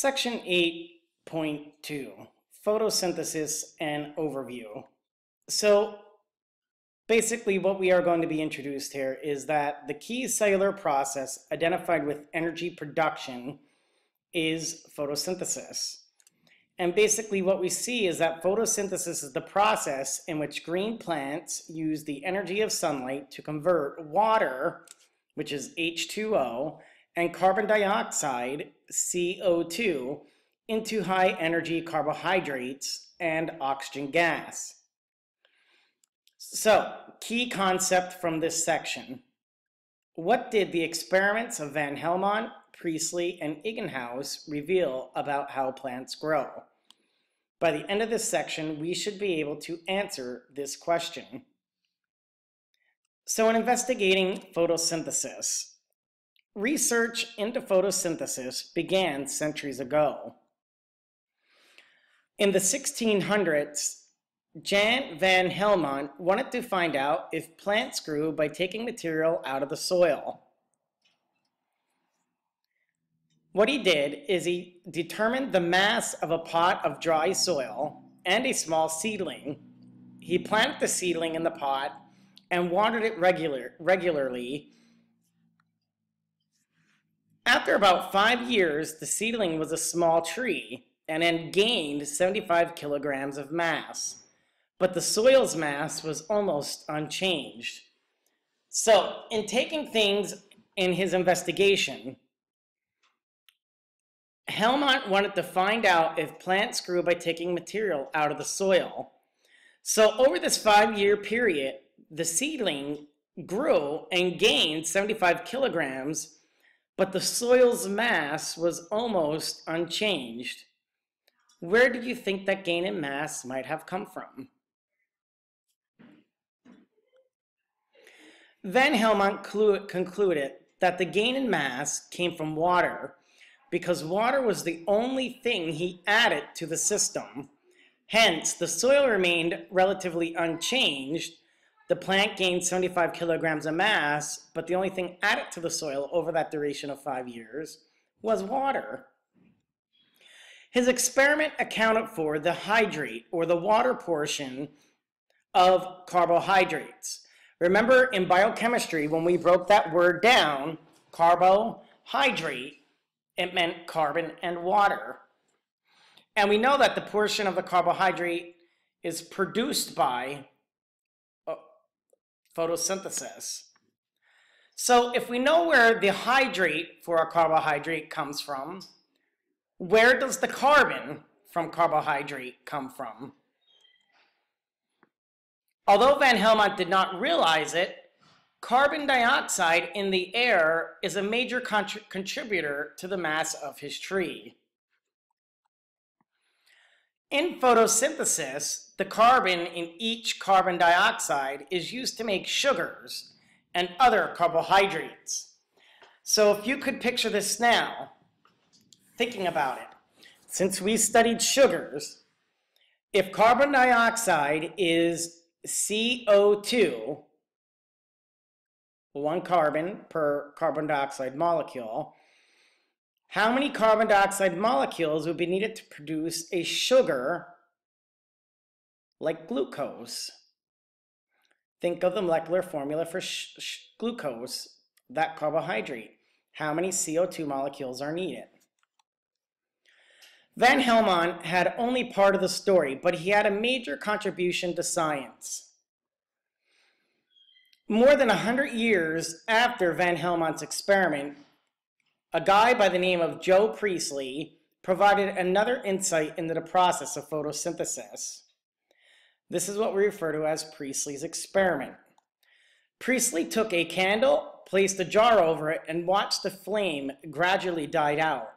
Section 8.2, photosynthesis and overview. So basically what we are going to be introduced here is that the key cellular process identified with energy production is photosynthesis. And basically what we see is that photosynthesis is the process in which green plants use the energy of sunlight to convert water, which is H2O, and carbon dioxide, CO2, into high energy carbohydrates and oxygen gas. So, key concept from this section. What did the experiments of Van Helmont, Priestley, and Ingenhousz reveal about how plants grow? By the end of this section, we should be able to answer this question. So in investigating photosynthesis, research into photosynthesis began centuries ago. In the 1600s, Jan van Helmont wanted to find out if plants grew by taking material out of the soil. What he did is he determined the mass of a pot of dry soil and a small seedling. He planted the seedling in the pot and watered it regular, regularly. After about five years, the seedling was a small tree and had gained 75 kilograms of mass. But the soil's mass was almost unchanged. So, in taking things in his investigation, Helmont wanted to find out if plants grew by taking material out of the soil. So over this five-year period, the seedling grew and gained 75 kilograms, but the soil's mass was almost unchanged. Where do you think that gain in mass might have come from? Van Helmont concluded that the gain in mass came from water because water was the only thing he added to the system. Hence, the soil remained relatively unchanged. The plant gained 75 kilograms of mass, but the only thing added to the soil over that duration of five years was water. His experiment accounted for the hydrate, or the water portion, of carbohydrates. Remember in biochemistry, when we broke that word down, carbohydrate, it meant carbon and water. And we know that the portion of the carbohydrate is produced by photosynthesis. So if we know where the hydrate for a carbohydrate comes from, where does the carbon from carbohydrate come from? Although Van Helmont did not realize it, Carbon dioxide in the air is a major contributor to the mass of his tree. In photosynthesis, the carbon in each carbon dioxide is used to make sugars and other carbohydrates. So if you could picture this now, thinking about it, since we studied sugars, if carbon dioxide is CO2, one carbon per carbon dioxide molecule, how many carbon dioxide molecules would be needed to produce a sugar like glucose? Think of the molecular formula for glucose, that carbohydrate. How many CO2 molecules are needed? Van Helmont had only part of the story, but he had a major contribution to science. More than 100 years after Van Helmont's experiment, a guy by the name of Joe Priestley provided another insight into the process of photosynthesis. This is what we refer to as Priestley's experiment. Priestley took a candle, placed a jar over it, and watched the flame gradually die out.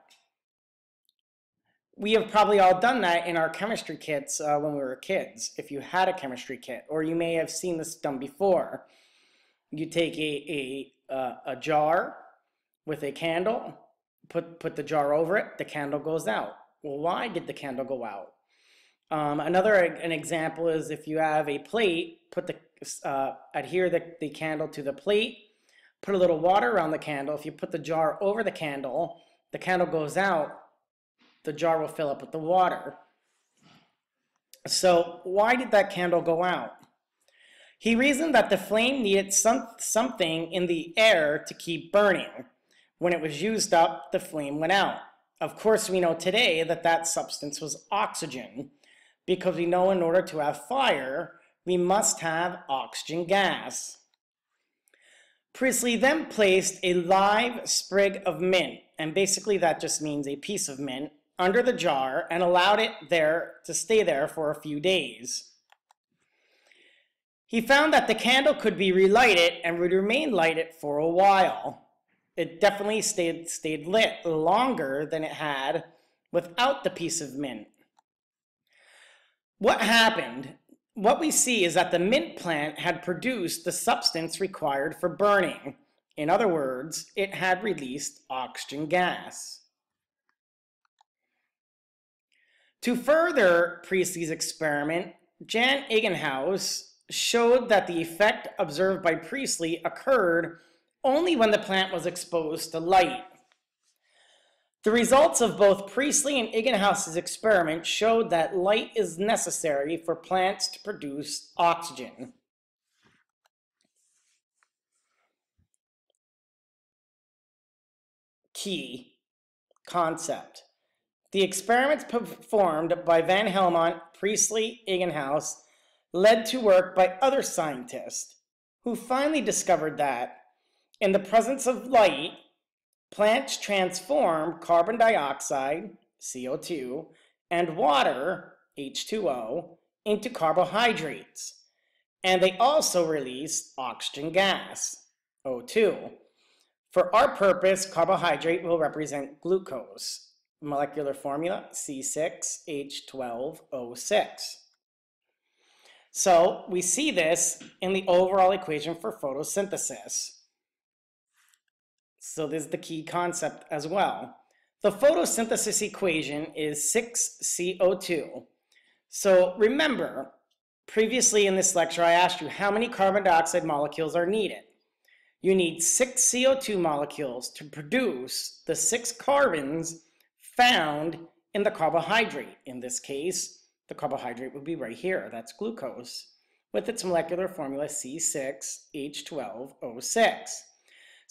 We have probably all done that in our chemistry kits uh, when we were kids, if you had a chemistry kit, or you may have seen this done before you take a, a, uh, a jar with a candle, put, put the jar over it, the candle goes out. Well, why did the candle go out? Um, another an example is if you have a plate, put the uh, adhere the, the candle to the plate, put a little water around the candle. If you put the jar over the candle, the candle goes out. the jar will fill up with the water. So why did that candle go out? He reasoned that the flame needed some, something in the air to keep burning. When it was used up, the flame went out. Of course, we know today that that substance was oxygen, because we know in order to have fire, we must have oxygen gas. Priestley then placed a live sprig of mint, and basically that just means a piece of mint, under the jar and allowed it there to stay there for a few days. He found that the candle could be relighted and would remain lighted for a while. It definitely stayed, stayed lit longer than it had without the piece of mint. What happened? What we see is that the mint plant had produced the substance required for burning. In other words, it had released oxygen gas. To further Priestley's experiment, Jan Ingenhousz showed that the effect observed by Priestley occurred only when the plant was exposed to light. The results of both Priestley and Ingenhousz's experiment showed that light is necessary for plants to produce oxygen. Key concept. The experiments performed by Van Helmont, Priestley, Ingenhousz led to work by other scientists who finally discovered that in the presence of light, plants transform carbon dioxide, CO2, and water, H2O, into carbohydrates. And they also release oxygen gas, O2. For our purpose, carbohydrate will represent glucose molecular formula C6H12O6. So we see this in the overall equation for photosynthesis. So this is the key concept as well. The photosynthesis equation is 6CO2. So remember, previously in this lecture I asked you how many carbon dioxide molecules are needed. You need six CO2 molecules to produce the six carbons found in the carbohydrate. In this case, the carbohydrate would be right here. That's glucose with its molecular formula C6H12O6.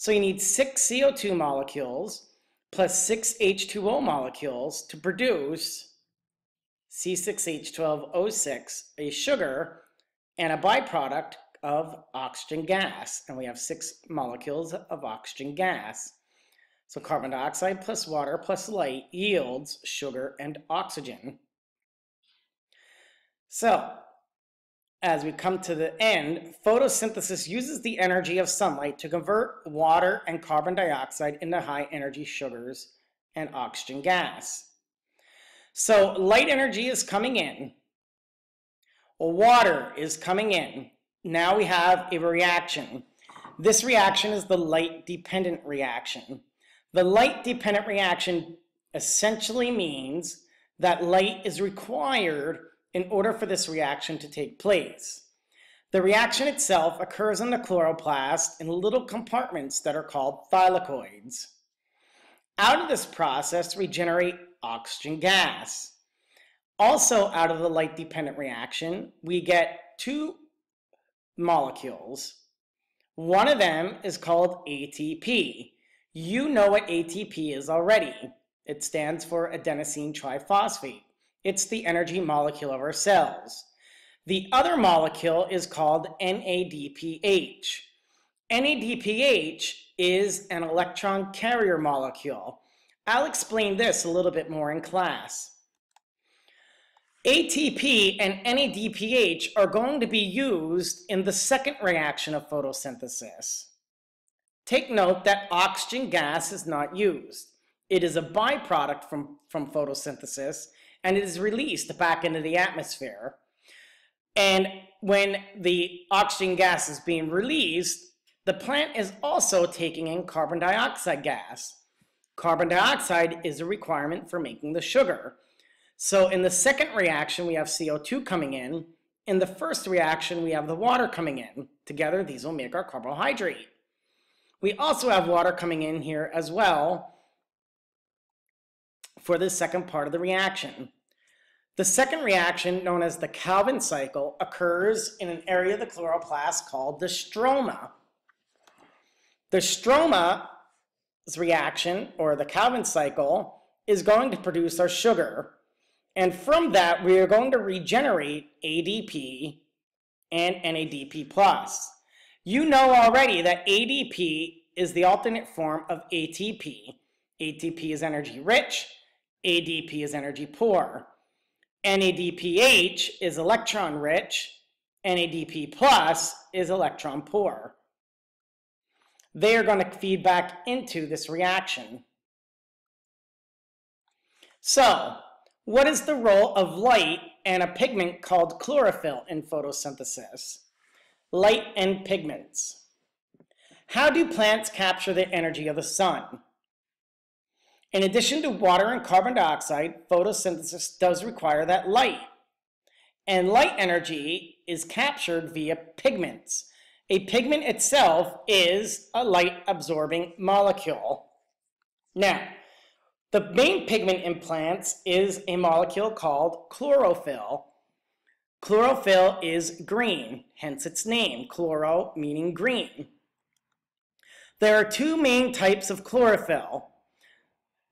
So you need six CO2 molecules plus six H2O molecules to produce C6H12O6, a sugar and a byproduct of oxygen gas. And we have six molecules of oxygen gas. So carbon dioxide plus water plus light yields sugar and oxygen. So as we come to the end, photosynthesis uses the energy of sunlight to convert water and carbon dioxide into high energy sugars and oxygen gas. So light energy is coming in, water is coming in. Now we have a reaction. This reaction is the light dependent reaction. The light-dependent reaction essentially means that light is required in order for this reaction to take place. The reaction itself occurs in the chloroplast in little compartments that are called thylakoids. Out of this process, we generate oxygen gas. Also out of the light-dependent reaction, we get two molecules. One of them is called ATP. You know what ATP is already. It stands for adenosine triphosphate. It's the energy molecule of our cells. The other molecule is called NADPH. NADPH is an electron carrier molecule. I'll explain this a little bit more in class. ATP and NADPH are going to be used in the second reaction of photosynthesis. Take note that oxygen gas is not used. It is a byproduct from, from photosynthesis and it is released back into the atmosphere. And when the oxygen gas is being released, the plant is also taking in carbon dioxide gas. Carbon dioxide is a requirement for making the sugar. So in the second reaction, we have CO2 coming in. In the first reaction, we have the water coming in. Together, these will make our carbohydrate. We also have water coming in here as well for the second part of the reaction. The second reaction, known as the Calvin cycle, occurs in an area of the chloroplast called the stroma. The stroma's reaction, or the Calvin cycle, is going to produce our sugar. And from that, we are going to regenerate ADP and NADP+. You know already that ADP is the alternate form of ATP. ATP is energy rich, ADP is energy poor. NADPH is electron rich, NADP plus is electron poor. They are going to feed back into this reaction. So, what is the role of light and a pigment called chlorophyll in photosynthesis? Light and pigments. How do plants capture the energy of the sun? In addition to water and carbon dioxide, photosynthesis does require that light. And light energy is captured via pigments. A pigment itself is a light absorbing molecule. Now, the main pigment in plants is a molecule called chlorophyll. Chlorophyll is green, hence its name, chloro meaning green. There are two main types of chlorophyll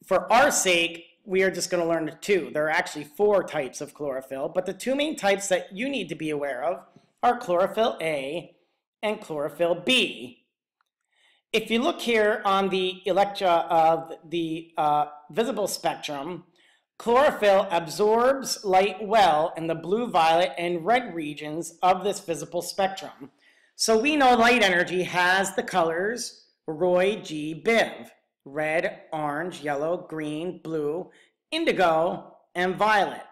for our sake, we are just going to learn two. There are actually four types of chlorophyll, but the two main types that you need to be aware of are chlorophyll A and chlorophyll B. If you look here on the electra of the uh, visible spectrum, chlorophyll absorbs light well in the blue, violet, and red regions of this visible spectrum. So we know light energy has the colors Roy G. Biv red, orange, yellow, green, blue, indigo, and violet.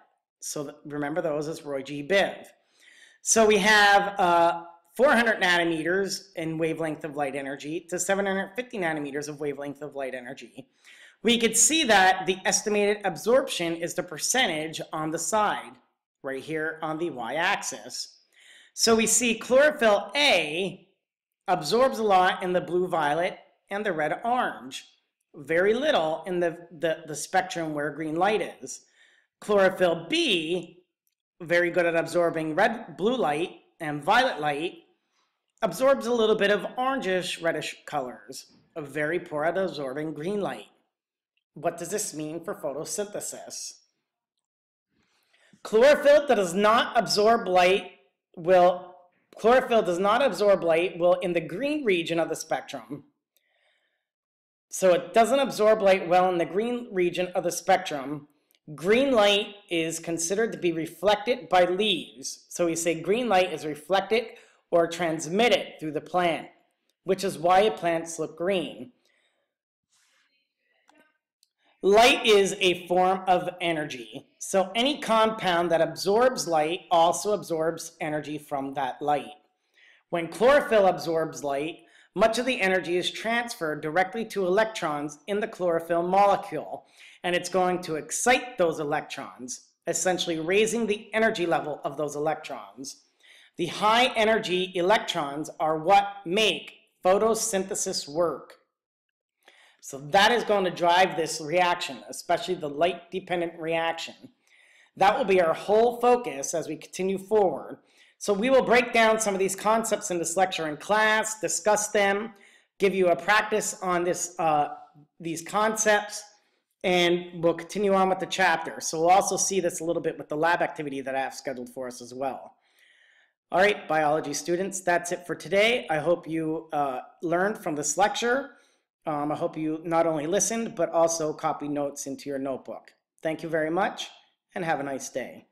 So remember those as Roy G. Biv. So we have uh, 400 nanometers in wavelength of light energy to 750 nanometers of wavelength of light energy. We could see that the estimated absorption is the percentage on the side, right here on the y-axis. So we see chlorophyll A absorbs a lot in the blue-violet and the red-orange very little in the, the, the spectrum where green light is. Chlorophyll B, very good at absorbing red, blue light and violet light, absorbs a little bit of orangish, reddish colors, very poor at absorbing green light. What does this mean for photosynthesis? Chlorophyll that does not absorb light will, chlorophyll does not absorb light will in the green region of the spectrum so it doesn't absorb light well in the green region of the spectrum. Green light is considered to be reflected by leaves. So we say green light is reflected or transmitted through the plant, which is why plants look green. Light is a form of energy. So any compound that absorbs light also absorbs energy from that light. When chlorophyll absorbs light, much of the energy is transferred directly to electrons in the chlorophyll molecule, and it's going to excite those electrons, essentially raising the energy level of those electrons. The high energy electrons are what make photosynthesis work. So that is going to drive this reaction, especially the light dependent reaction. That will be our whole focus as we continue forward. So we will break down some of these concepts in this lecture in class, discuss them, give you a practice on this, uh, these concepts, and we'll continue on with the chapter. So we'll also see this a little bit with the lab activity that I have scheduled for us as well. All right, biology students, that's it for today. I hope you uh, learned from this lecture. Um, I hope you not only listened, but also copied notes into your notebook. Thank you very much, and have a nice day.